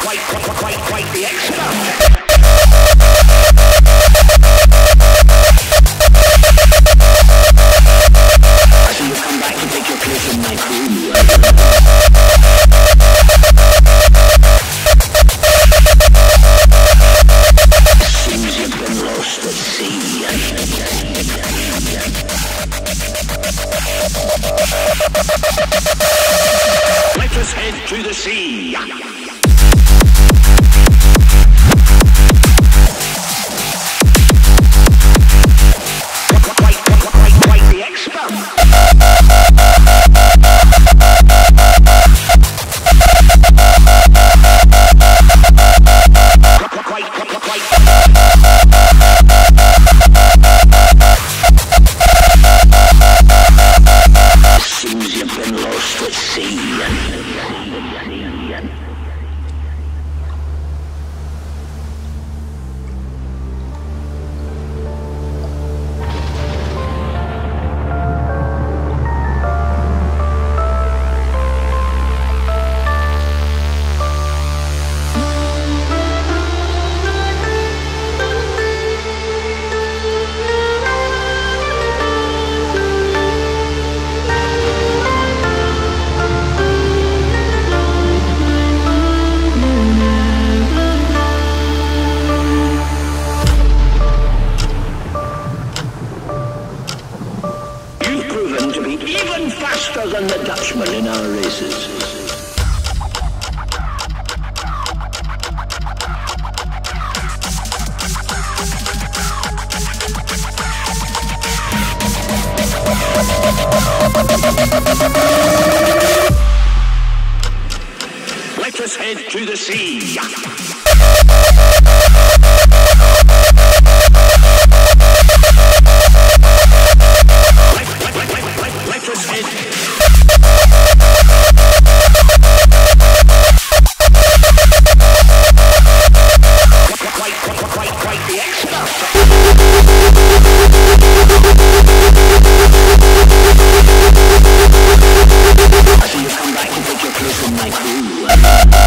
Quite, quite, quite, quite the expert. Let us head to the sea. seguían. Run the Dutchman in our races. Let us head to the sea. Like crew.